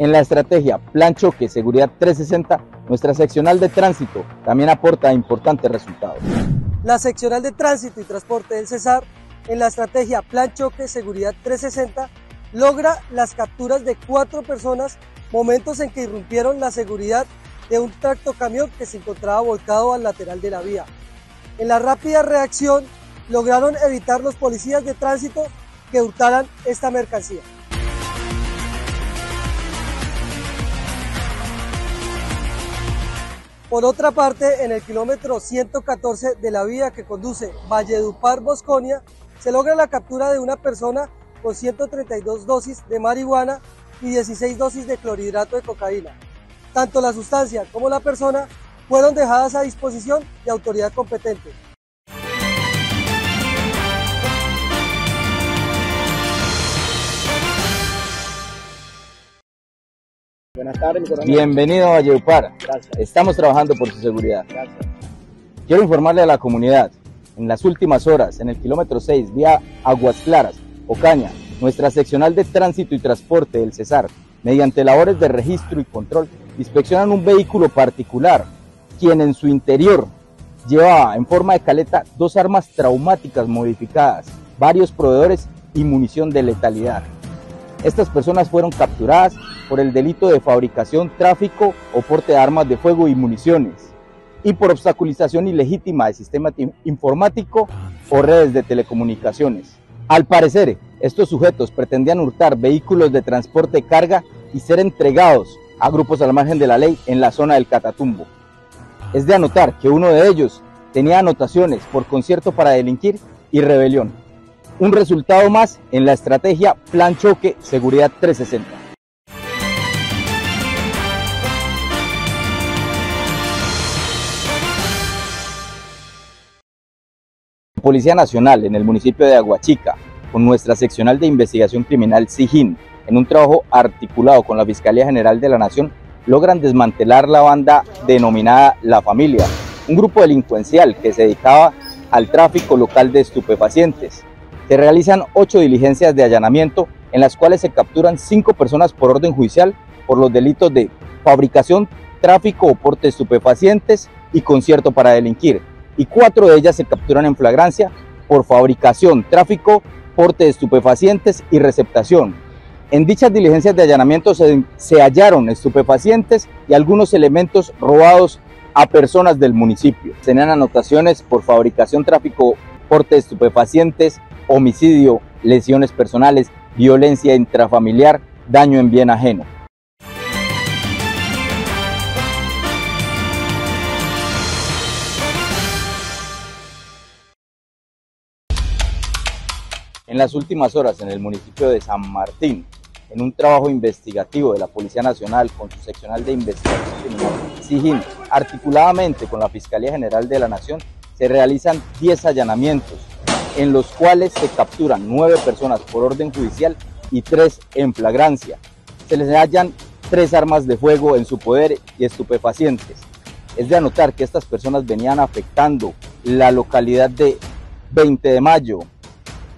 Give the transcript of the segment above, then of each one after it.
En la estrategia Plan Choque Seguridad 360, nuestra seccional de tránsito también aporta importantes resultados. La seccional de tránsito y transporte del Cesar, en la estrategia Plan Choque Seguridad 360, logra las capturas de cuatro personas, momentos en que irrumpieron la seguridad de un tractocamión que se encontraba volcado al lateral de la vía. En la rápida reacción, lograron evitar los policías de tránsito que hurtaran esta mercancía. Por otra parte, en el kilómetro 114 de la vía que conduce Valledupar-Bosconia, se logra la captura de una persona con 132 dosis de marihuana y 16 dosis de clorhidrato de cocaína. Tanto la sustancia como la persona fueron dejadas a disposición de autoridad competente. Buenas tardes, Bienvenido a Valledupar. Estamos trabajando por su seguridad. Quiero informarle a la comunidad, en las últimas horas, en el kilómetro 6, vía Aguas Claras, Ocaña, nuestra seccional de tránsito y transporte del Cesar, mediante labores de registro y control, inspeccionan un vehículo particular, quien en su interior llevaba en forma de caleta dos armas traumáticas modificadas, varios proveedores y munición de letalidad. Estas personas fueron capturadas por el delito de fabricación, tráfico o porte de armas de fuego y municiones y por obstaculización ilegítima de sistema informático o redes de telecomunicaciones. Al parecer, estos sujetos pretendían hurtar vehículos de transporte de carga y ser entregados a grupos al margen de la ley en la zona del Catatumbo. Es de anotar que uno de ellos tenía anotaciones por concierto para delinquir y rebelión un resultado más en la estrategia Plan Choque Seguridad 360. Policía Nacional en el municipio de Aguachica, con nuestra seccional de investigación criminal SIGIN, en un trabajo articulado con la Fiscalía General de la Nación, logran desmantelar la banda denominada La Familia, un grupo delincuencial que se dedicaba al tráfico local de estupefacientes, se realizan ocho diligencias de allanamiento en las cuales se capturan cinco personas por orden judicial por los delitos de fabricación, tráfico o porte de estupefacientes y concierto para delinquir. Y cuatro de ellas se capturan en flagrancia por fabricación, tráfico, porte de estupefacientes y receptación. En dichas diligencias de allanamiento se, hallaron estupefacientes y algunos elementos robados a personas del municipio. Tenían anotaciones por fabricación, tráfico, porte de estupefacientes, homicidio, lesiones personales, violencia intrafamiliar, daño en bien ajeno. En las últimas horas en el municipio de San Martín, en un trabajo investigativo de la Policía Nacional con su seccional de investigación criminal, SIGIN, articuladamente con la Fiscalía General de la Nación, se realizan 10 allanamientos en los cuales se capturan nueve personas por orden judicial y tres en flagrancia. Se les hallan tres armas de fuego en su poder y estupefacientes. Es de anotar que estas personas venían afectando la localidad de 20 de Mayo,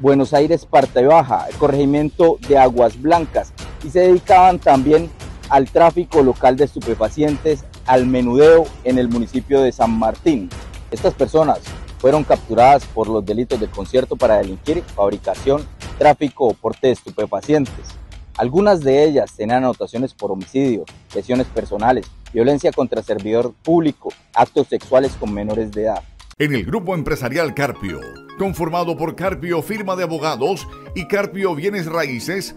Buenos Aires Parte Baja, el corregimiento de Aguas Blancas y se dedicaban también al tráfico local de estupefacientes, al menudeo en el municipio de San Martín. Estas personas fueron capturadas por los delitos de concierto para delinquir, fabricación, tráfico o porte de estupefacientes. Algunas de ellas tenían anotaciones por homicidio, lesiones personales, violencia contra servidor público, actos sexuales con menores de edad. En el grupo empresarial Carpio, conformado por Carpio Firma de Abogados y Carpio Bienes Raíces,